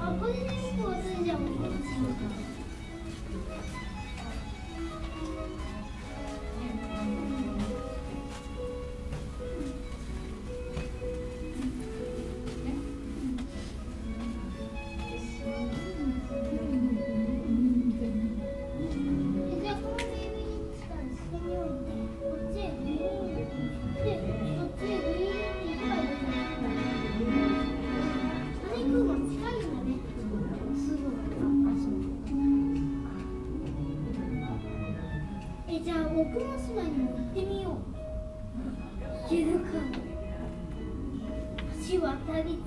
あこれで僕私じゃんじゃあえじゃあ奥の島にも行ってみよう。行けるか橋渡り